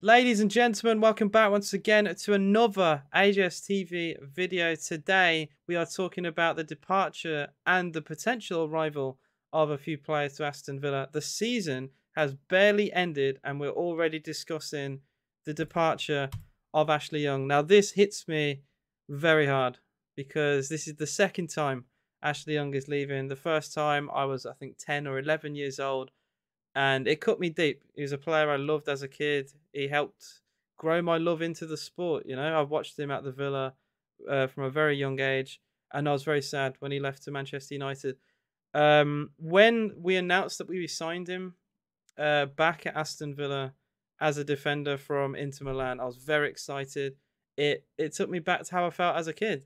Ladies and gentlemen, welcome back once again to another AJS TV video. Today, we are talking about the departure and the potential arrival of a few players to Aston Villa. The season has barely ended, and we're already discussing the departure of Ashley Young. Now, this hits me very hard because this is the second time Ashley Young is leaving. The first time I was, I think, 10 or 11 years old and it cut me deep. He was a player I loved as a kid. He helped grow my love into the sport. You know, I watched him at the Villa uh, from a very young age, and I was very sad when he left to Manchester United. Um, when we announced that we signed him uh, back at Aston Villa as a defender from Inter Milan, I was very excited. It it took me back to how I felt as a kid.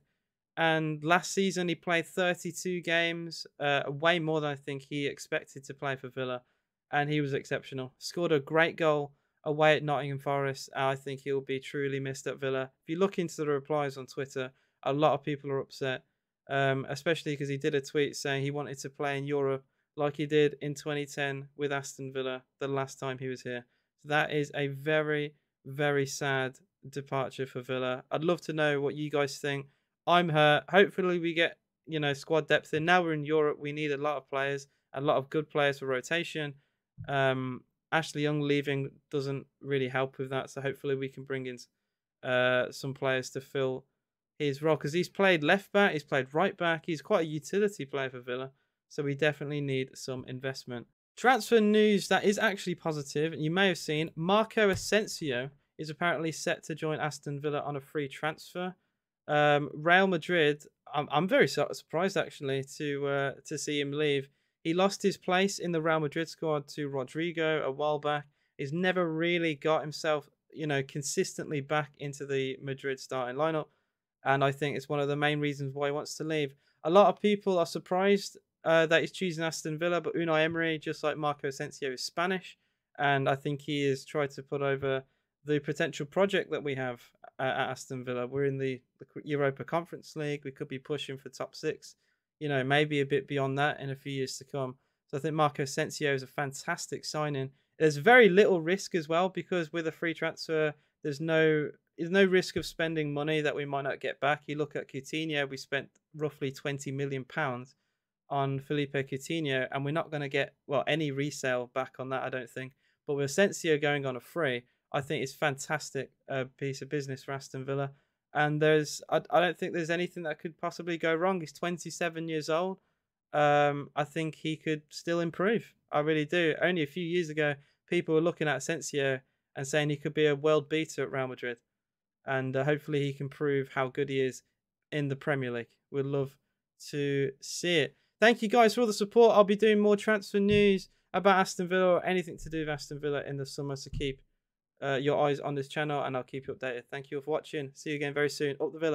And last season he played 32 games, uh, way more than I think he expected to play for Villa and he was exceptional. Scored a great goal away at Nottingham Forest. I think he'll be truly missed at Villa. If you look into the replies on Twitter, a lot of people are upset, um, especially because he did a tweet saying he wanted to play in Europe like he did in 2010 with Aston Villa the last time he was here. So that is a very, very sad departure for Villa. I'd love to know what you guys think. I'm hurt. Hopefully, we get you know squad depth in. Now we're in Europe. We need a lot of players, a lot of good players for rotation. Um, Ashley Young leaving doesn't really help with that. So hopefully we can bring in uh, some players to fill his role because he's played left back, he's played right back, he's quite a utility player for Villa. So we definitely need some investment. Transfer news that is actually positive. You may have seen Marco Asensio is apparently set to join Aston Villa on a free transfer. Um, Real Madrid, I'm, I'm very surprised actually to uh, to see him leave. He lost his place in the Real Madrid squad to Rodrygo a while back. He's never really got himself, you know, consistently back into the Madrid starting lineup. And I think it's one of the main reasons why he wants to leave. A lot of people are surprised uh, that he's choosing Aston Villa, but Unai Emery, just like Marco Asensio, is Spanish. And I think he has tried to put over the potential project that we have at Aston Villa. We're in the, the Europa Conference League. We could be pushing for top six you know, maybe a bit beyond that in a few years to come. So I think Marco Asensio is a fantastic signing. There's very little risk as well because with a free transfer, there's no there's no risk of spending money that we might not get back. You look at Coutinho, we spent roughly 20 million pounds on Philippe Coutinho, and we're not going to get well any resale back on that, I don't think. But with Asensio going on a free, I think it's fantastic uh, piece of business for Aston Villa and there's I, I don't think there's anything that could possibly go wrong. He's 27 years old. Um, I think he could still improve. I really do. Only a few years ago, people were looking at Asensio and saying he could be a world beater at Real Madrid, and uh, hopefully he can prove how good he is in the Premier League. We'd love to see it. Thank you guys for all the support. I'll be doing more transfer news about Aston Villa or anything to do with Aston Villa in the summer. So keep uh, your eyes on this channel and I'll keep you updated. Thank you for watching. See you again very soon. Up the Villa.